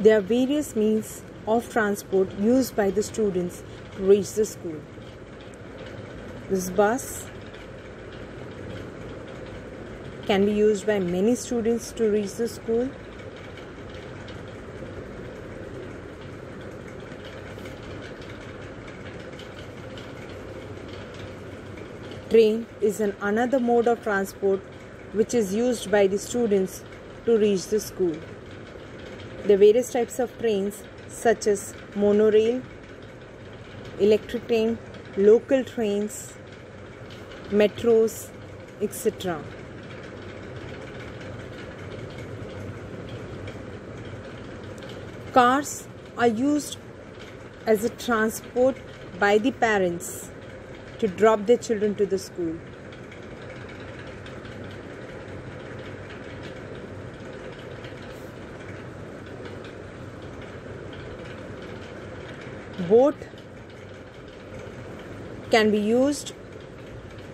There are various means of transport used by the students to reach the school. This bus can be used by many students to reach the school. Train is an another mode of transport which is used by the students to reach the school. Are various types of trains such as monorail, electric train, local trains, metros, etc. Cars are used as a transport by the parents to drop their children to the school. Boat can be used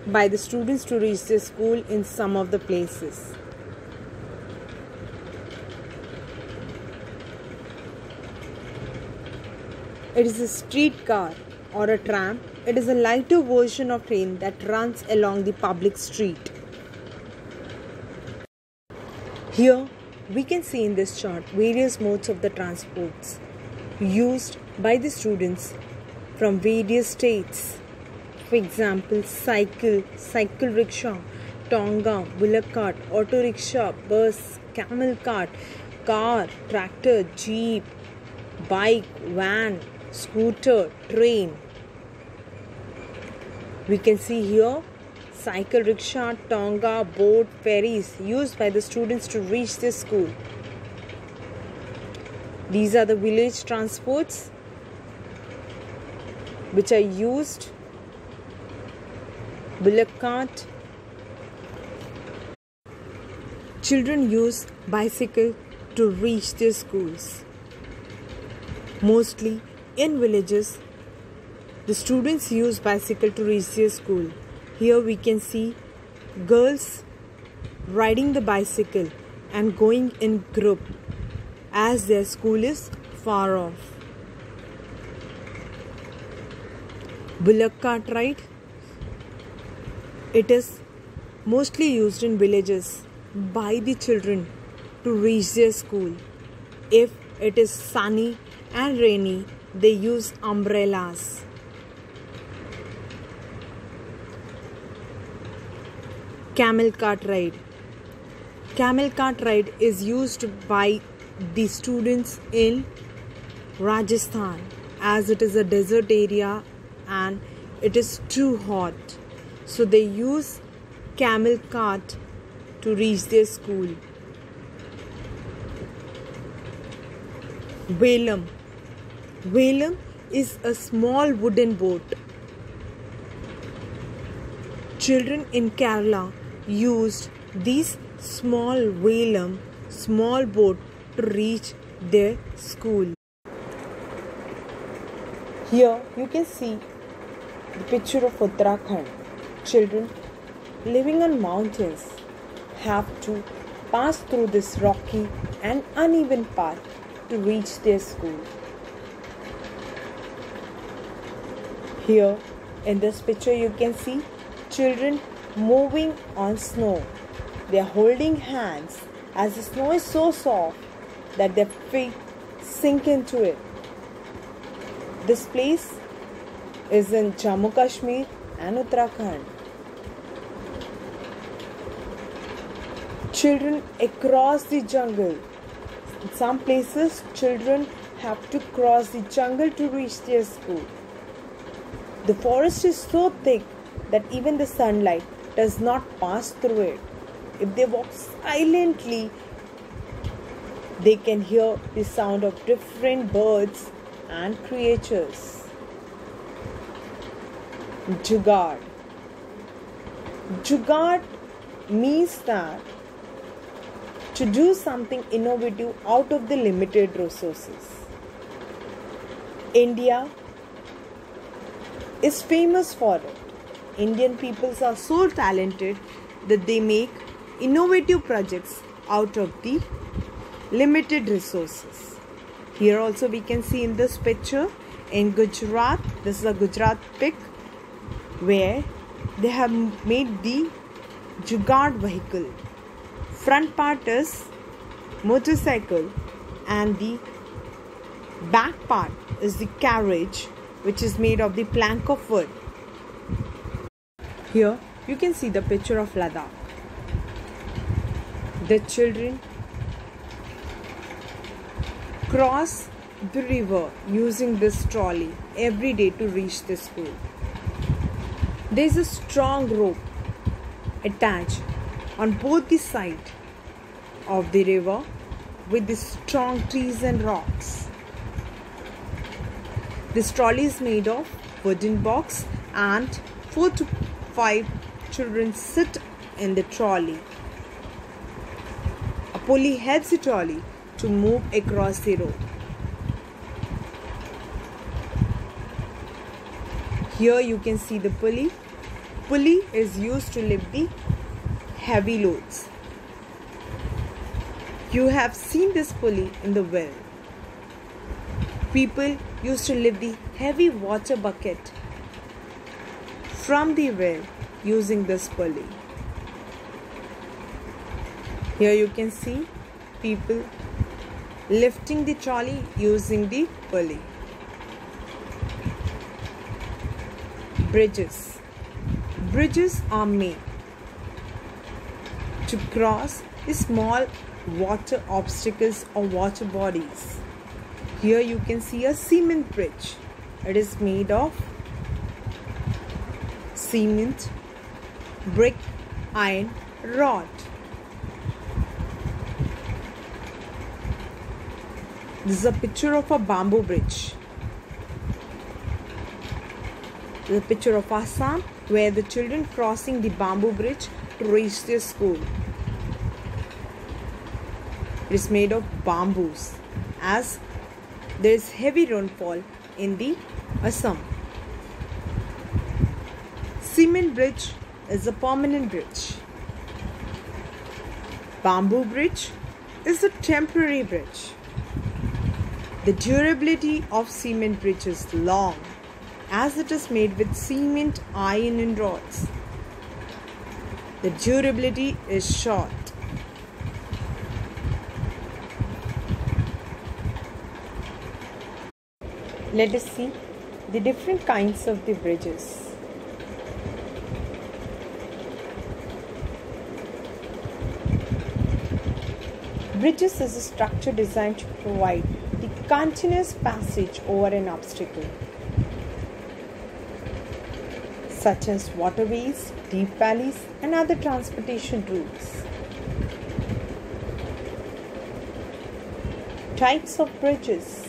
by the students to reach the school in some of the places. It is a streetcar or a tram. It is a lighter version of train that runs along the public street. Here we can see in this chart various modes of the transports used by the students from various states. For example, cycle, cycle rickshaw, tonga, bullock cart, auto rickshaw, bus, camel cart, car, tractor, jeep, bike, van, scooter, train. We can see here cycle, rickshaw, tonga, boat, ferries used by the students to reach the school. These are the village transports which are used bullock cart. Children use bicycle to reach their schools. Mostly in villages, the students use bicycle to reach their school. Here we can see girls riding the bicycle and going in group as their school is far off. Bullock cart ride it is mostly used in villages by the children to reach their school. If it is sunny and rainy, they use umbrellas. Camel cart ride. Camel cart ride is used by the students in Rajasthan as it is a desert area and it is too hot. So they use camel cart to reach their school. Velam. Velam is a small wooden boat. Children in Kerala used these small velam, small boat to reach their school. Here you can see the picture of Uttarakhand. Children living on mountains have to pass through this rocky and uneven path to reach their school. Here in this picture, you can see children moving on snow. They are holding hands as the snow is so soft that their feet sink into it. This place is in Jammu Kashmir and Uttarakhand. Children across the jungle. In some places, children have to cross the jungle to reach their school. The forest is so thick that even the sunlight does not pass through it. If they walk silently, they can hear the sound of different birds and creatures. Jugaad. Jugaad means that to do something innovative out of the limited resources. India is famous for it. Indian peoples are so talented that they make innovative projects out of the limited resources. Here also we can see in this picture in Gujarat, this is a Gujarat pic where they have made the Jugaad vehicle. Front part is motorcycle and the back part is the carriage which is made of the plank of wood. Here you can see the picture of Ladakh. The children cross the river using this trolley every day to reach the school. There is a strong rope attached on both the sides of the river with the strong trees and rocks. This trolley is made of wooden box and 4 to 5 children sit in the trolley. A pulley helps the trolley to move across the road. Here you can see the pulley. Pulley is used to lift the heavy loads. You have seen this pulley in the well. People used to lift the heavy water bucket from the well using this pulley. Here you can see people lifting the trolley using the pulley. Bridges. Bridges are made to cross small water obstacles or water bodies. Here you can see a cement bridge. It is made of cement, brick, iron, rod. This is a picture of a bamboo bridge. The picture of Assam where the children crossing the bamboo bridge to reach their school. It is made of bamboos as there is heavy rainfall in the Assam. Cement bridge is a permanent bridge. Bamboo bridge is a temporary bridge. The durability of cement bridge is long as it is made with cement, iron and rods. The durability is short. Let us see the different kinds of the bridges. Bridges is a structure designed to provide the continuous passage over an obstacle, such as waterways, deep valleys, and other transportation routes. Types of bridges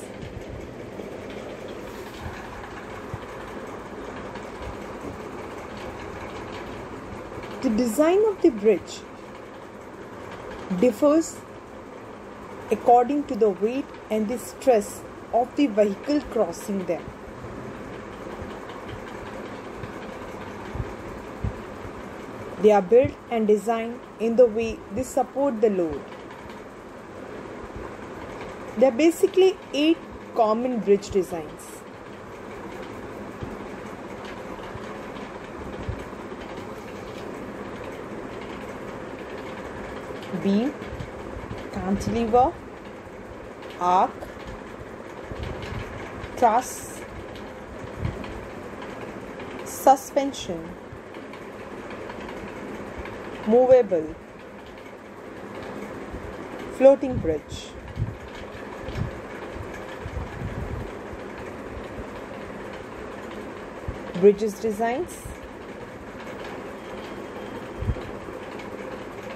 The design of the bridge differs according to the weight and the stress of the vehicle crossing them. They are built and designed in the way they support the load. There are basically eight common bridge designs. beam, cantilever, arc, truss, suspension, movable, floating bridge. Bridges designs.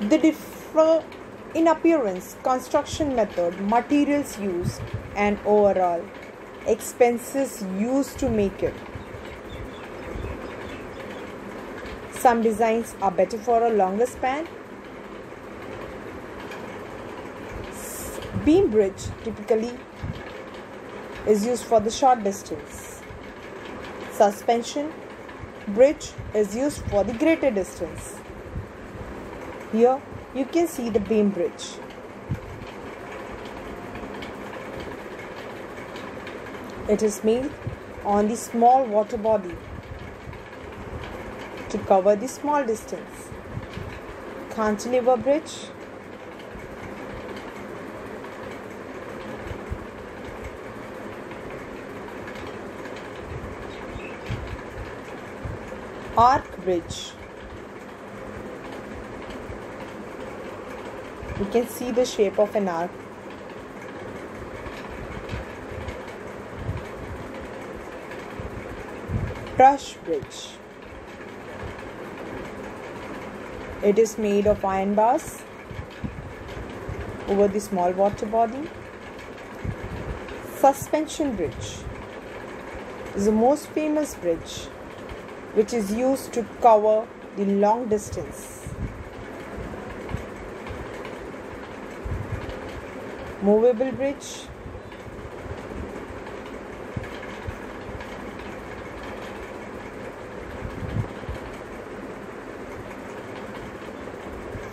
The diff in appearance, construction method, materials used, and overall expenses used to make it. Some designs are better for a longer span. Beam bridge typically is used for the short distance. Suspension bridge is used for the greater distance. Here you can see the beam bridge. It is made on the small water body to cover the small distance. Cantilever bridge arc bridge you can see the shape of an arc. Truss bridge. It is made of iron bars over the small water body. Suspension bridge is the most famous bridge which is used to cover the long distance. Movable bridge.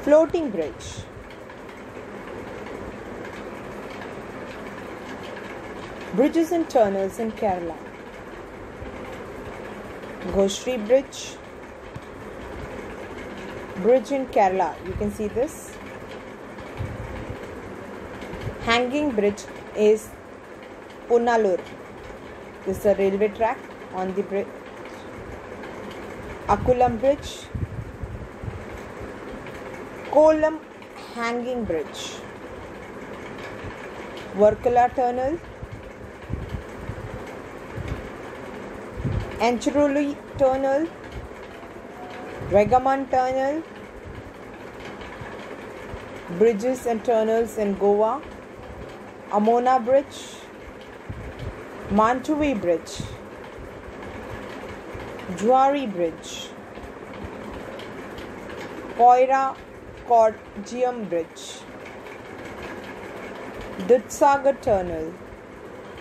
Floating bridge. Bridges and tunnels in Kerala. Goshree Bridge. Bridge in Kerala. You can see this. Hanging bridge is Punalur. This is a railway track on the bridge. Akulam Bridge. Kolam Hanging Bridge. Varkala Tunnel. Anchiroli Tunnel, Ragaman Tunnel, bridges and tunnels in Goa, Amona Bridge, Mandovi Bridge, Zuari Bridge, Koira Korgium Bridge, Dudhsagar Tunnel,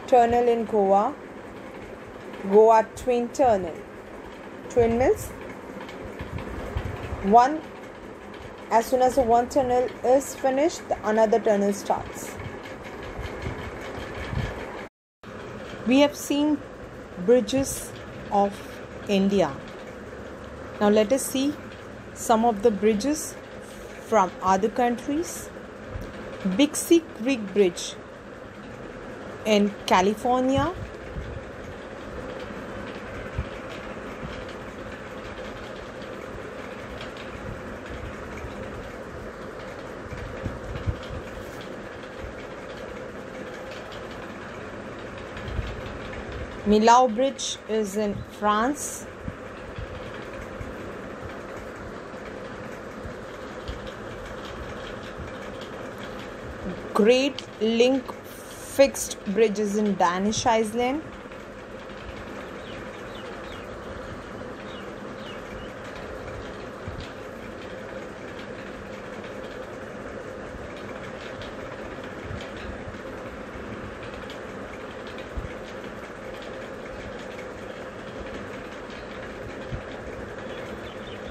Tunnel in Goa, Goa Twin Tunnel. Twin mills. One, as soon as one tunnel is finished, another tunnel starts. We have seen bridges of India. Now let us see some of the bridges from other countries. Bixby Creek Bridge in California Millau Bridge is in France. Great Link fixed bridges in Danish Island.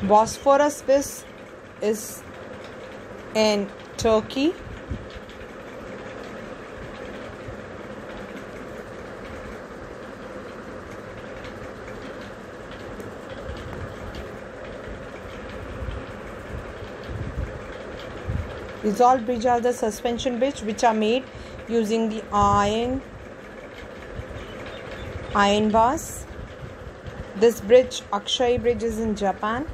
Bosphorus is in Turkey. All bridges are the suspension bridge which are made using the iron iron bars. This bridge, Akashi Bridge, is in Japan.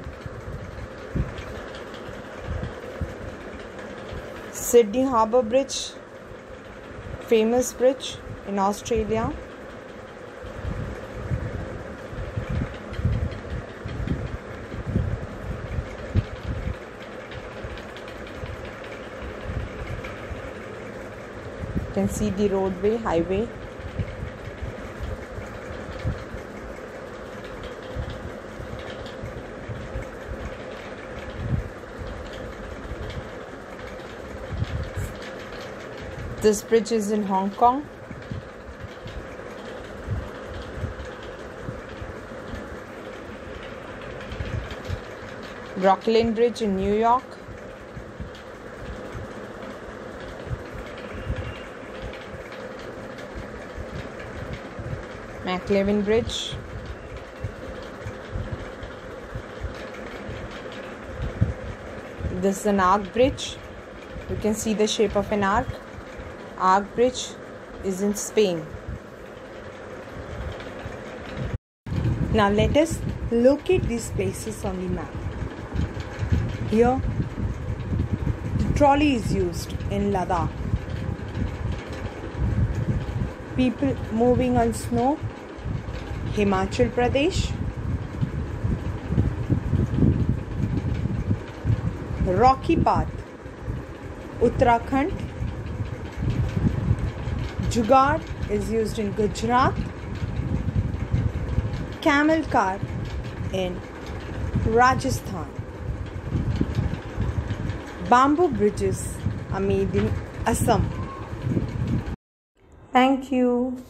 Sydney Harbour Bridge, famous bridge in Australia. You can see the roadway, highway. This bridge is in Hong Kong. Brooklyn Bridge in New York. McLaren Bridge. This is an arc bridge. You can see the shape of an arc. Arc bridge is in Spain. Now let us locate these places on the map. Here, the trolley is used in Ladakh. People moving on snow, Himachal Pradesh. Rocky Path, Uttarakhand. Jugaad is used in Gujarat. Camel car in Rajasthan. Bamboo bridges are made in Assam. Thank you.